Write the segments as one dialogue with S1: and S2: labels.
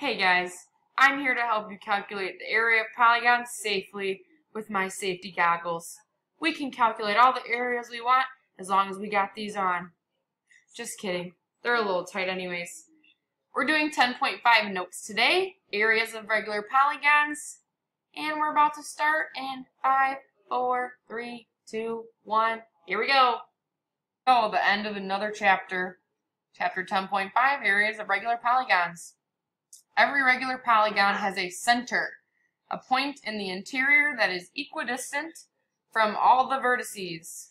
S1: Hey guys, I'm here to help you calculate the area of polygons safely with my safety goggles. We can calculate all the areas we want as long as we got these on. Just kidding, they're a little tight anyways. We're doing 10.5 notes today, areas of regular polygons, and we're about to start in 5, 4, 3, 2, 1, here we go. Oh, the end of another chapter. Chapter 10.5, areas of regular polygons. Every regular polygon has a center, a point in the interior that is equidistant from all the vertices.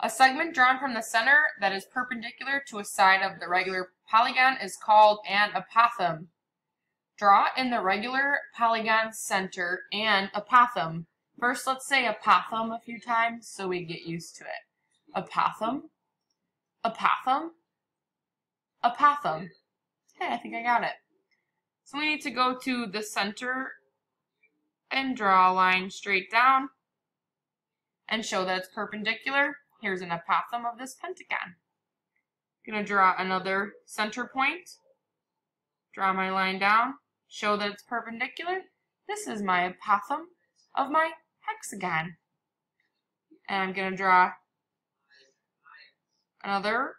S1: A segment drawn from the center that is perpendicular to a side of the regular polygon is called an apothem. Draw in the regular polygon center and apothem. First, let's say apothem a few times so we get used to it. Apothem, apothem, apothem. Hey, I think I got it. So we need to go to the center and draw a line straight down and show that it's perpendicular. Here's an apothem of this pentagon. I'm going to draw another center point, draw my line down, show that it's perpendicular. This is my apothem of my hexagon. And I'm going to draw another,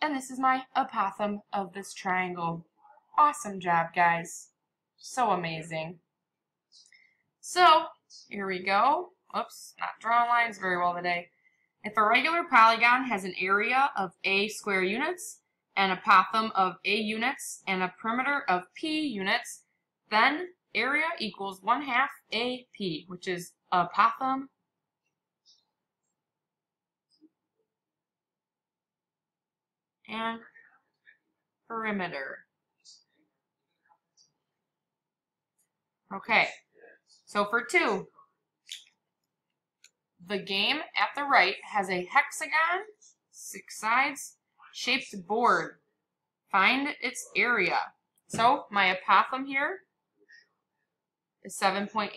S1: and this is my apothem of this triangle. Awesome job, guys. So amazing. So, here we go. Oops, not drawing lines very well today. If a regular polygon has an area of a square units, an apothem of a units, and a perimeter of p units, then area equals 1 half AP, which is a apothem and perimeter. Okay, so for two, the game at the right has a hexagon, six sides, shaped board. Find its area. So my apothem here is 7.8.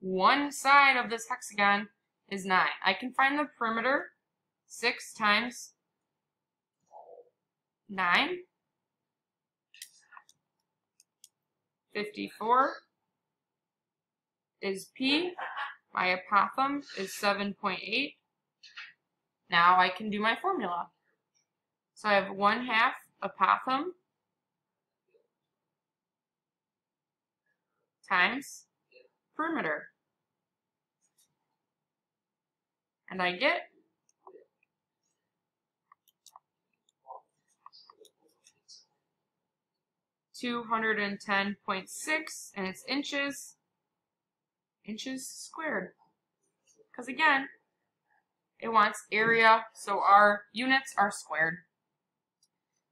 S1: One side of this hexagon is 9. I can find the perimeter. 6 times 9. 54 is P. My apothem is 7.8. Now I can do my formula. So I have 1 half apothem times perimeter. And I get two hundred and ten point six and it's inches inches squared. Because again, it wants area, so our units are squared.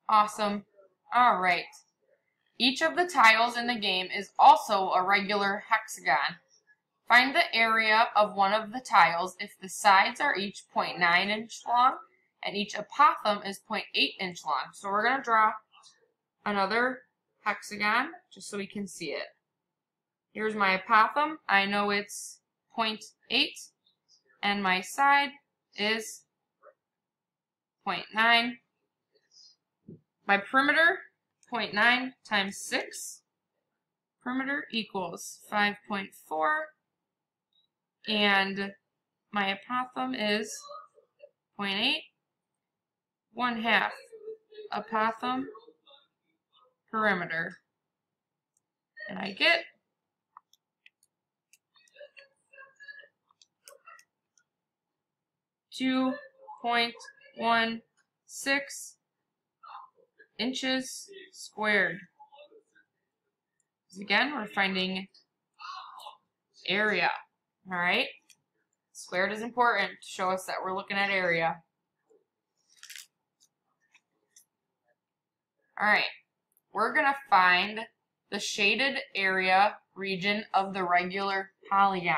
S1: Awesome. All right. Each of the tiles in the game is also a regular hexagon. Find the area of one of the tiles if the sides are each 0.9 inch long and each apothem is 0.8 inch long. So we're going to draw another hexagon just so we can see it. Here's my apothem. I know it's 0.8 and my side is 0.9. My perimeter, 0.9 times 6. Perimeter equals 5.4. And my apothem is 0.8. 1 half apothem perimeter. And I get 2.16 inches squared. Again, we're finding area. All right? Squared is important to show us that we're looking at area. All right. We're going to find the shaded area region of the regular polygon.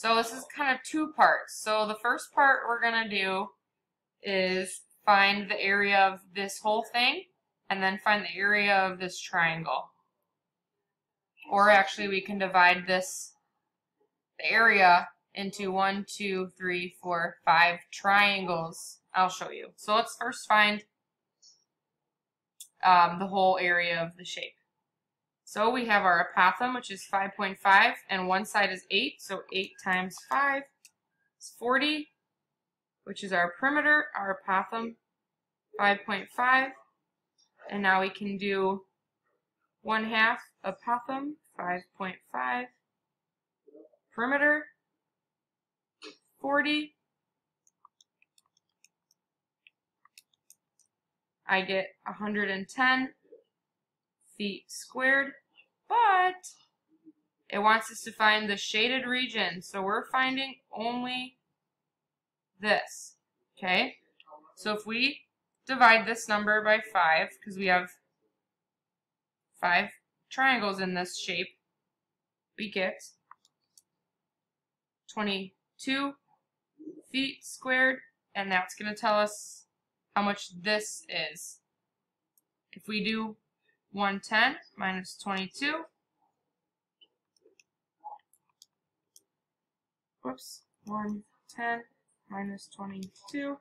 S1: So this is kind of two parts. So the first part we're going to do is find the area of this whole thing and then find the area of this triangle. Or actually we can divide this area into one, two, three, four, five triangles. I'll show you. So let's first find um, the whole area of the shape. So we have our apothem, which is 5.5, and one side is 8, so 8 times 5 is 40, which is our perimeter, our apothem, 5.5. And now we can do 1 half apothem, 5.5, perimeter, 40. I get 110 feet squared, but it wants us to find the shaded region. So we're finding only this, okay? So if we divide this number by 5, because we have 5 triangles in this shape, we get 22 feet squared, and that's going to tell us how much this is. If we do 110 minus 22. Whoops, 110 minus 22.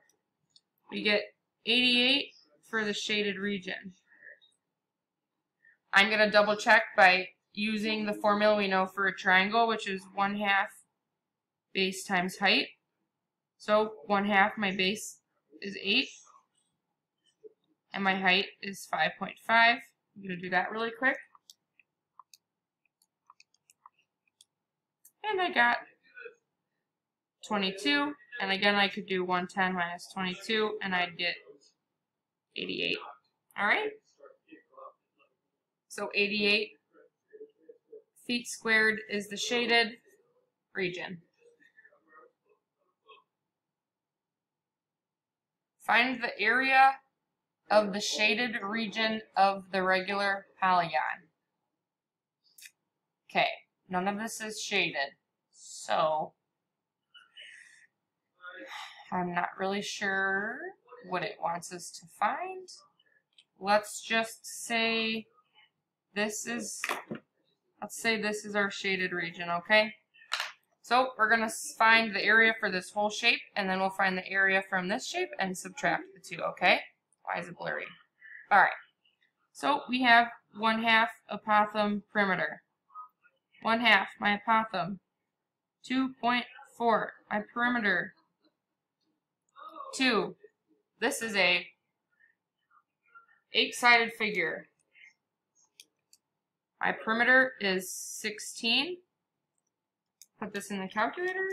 S1: We get 88 for the shaded region. I'm going to double check by using the formula we know for a triangle, which is 1 half base times height. So 1 half, my base is 8, and my height is 5.5. I'm going to do that really quick. And I got 22. And again, I could do 110 minus 22, and I'd get 88. All right? So 88 feet squared is the shaded region. Find the area of the shaded region of the regular polygon. Okay, none of this is shaded, so I'm not really sure what it wants us to find. Let's just say this is, let's say this is our shaded region, okay? So we're going to find the area for this whole shape, and then we'll find the area from this shape and subtract the two, okay? Why is blurry? Alright. So we have 1 half apothem perimeter. 1 half my apothem. 2.4 my perimeter. 2. This is a eight-sided figure. My perimeter is 16. Put this in the calculator.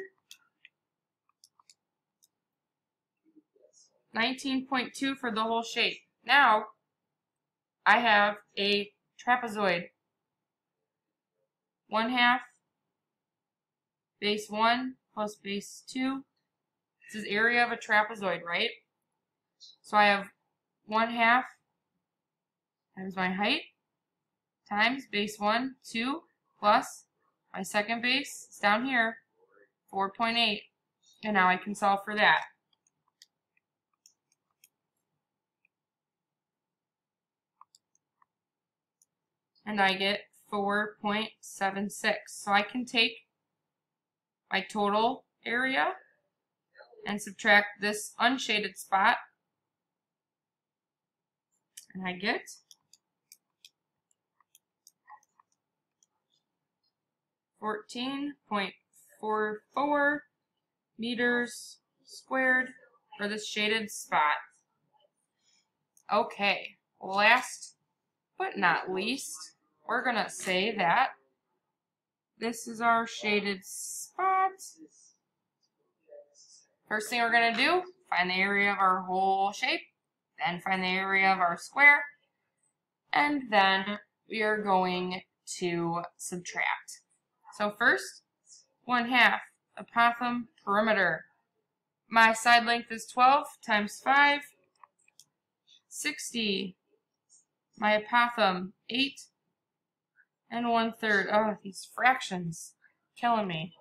S1: 19.2 for the whole shape. Now, I have a trapezoid. One half base 1 plus base 2. This is area of a trapezoid, right? So I have 1 half times my height times base 1, 2, plus my second base is down here, 4.8. And now I can solve for that. And I get 4.76. So I can take my total area and subtract this unshaded spot and I get Fourteen point four four meters squared for this shaded spot. Okay, last but not least, we're going to say that this is our shaded spot. First thing we're going to do, find the area of our whole shape, then find the area of our square, and then we are going to subtract. So first, 1 half, apothem perimeter. My side length is 12 times 5, 60. My apothem, 8 and one third. Oh, these fractions. Killing me.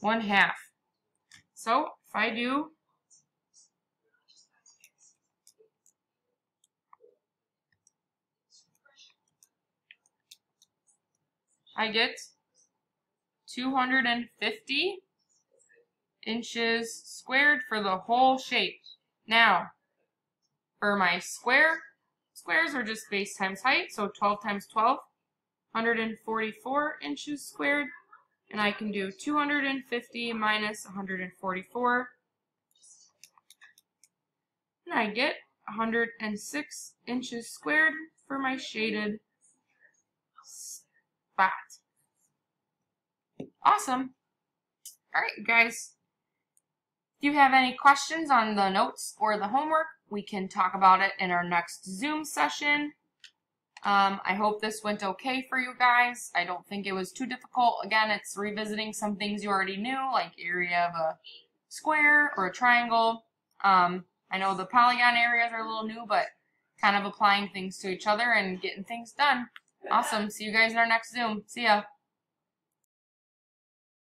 S1: One half. So, if I do I get 250 inches squared for the whole shape. Now, for my square, squares are just base times height, so 12 times 12, 144 inches squared. And I can do 250 minus 144. And I get 106 inches squared for my shaded spot. Awesome. Alright, guys. If you have any questions on the notes or the homework, we can talk about it in our next Zoom session. Um, I hope this went okay for you guys. I don't think it was too difficult. Again, it's revisiting some things you already knew, like area of a square or a triangle. Um, I know the polygon areas are a little new, but kind of applying things to each other and getting things done. Awesome. See you guys in our next Zoom. See ya.